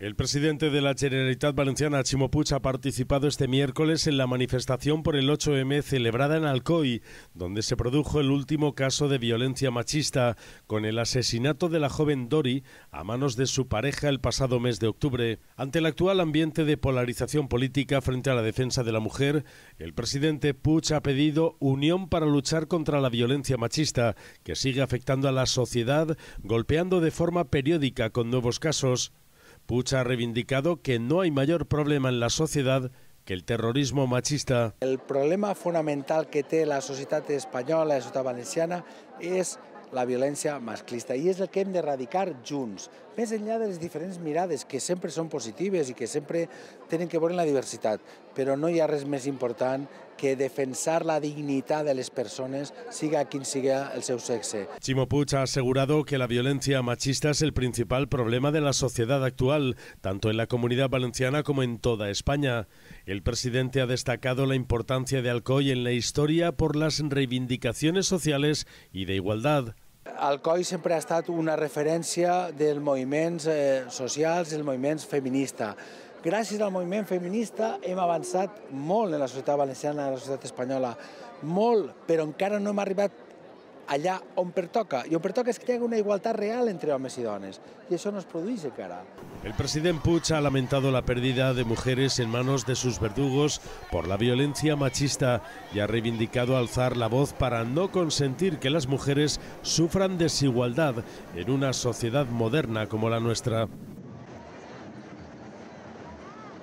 El presidente de la Generalitat Valenciana, Chimo Puig, ha participado este miércoles en la manifestación por el 8M celebrada en Alcoy, donde se produjo el último caso de violencia machista, con el asesinato de la joven Dori a manos de su pareja el pasado mes de octubre. Ante el actual ambiente de polarización política frente a la defensa de la mujer, el presidente Puig ha pedido unión para luchar contra la violencia machista, que sigue afectando a la sociedad, golpeando de forma periódica con nuevos casos. Puig ha reivindicado que no hay mayor problema en la sociedad que el terrorismo machista. El problema fonamental que té la societat espanyola, la societat valenciana, és la violència masclista i és el que hem d'erradicar junts, més enllà de les diferents mirades que sempre són positives i que sempre tenen que veure la diversitat, però no hi ha res més important que defensar la dignitat de les persones, siga quin siga el seu sexe. Chimo Puig ha asegurado que la violencia machista es el principal problema de la sociedad actual, tanto en la comunidad valenciana como en toda España. El presidente ha destacado la importancia de Alcoy en la historia por las reivindicaciones sociales y de igualdad. Alcoi sempre ha estat una referència dels moviments eh, socials, dels moviments feministes. Gràcies al moviment feminista hem avançat molt en la societat valenciana, en la societat espanyola, molt, però encara no hem arribat allà on pertoca. I on pertoca és que hi una igualtat real entre homes i dones. I això no es produeix encara. El presidente Puig ha lamentado la pérdida de mujeres en manos de sus verdugos por la violencia machista y ha reivindicado alzar la voz para no consentir que las mujeres sufran desigualdad en una sociedad moderna como la nuestra.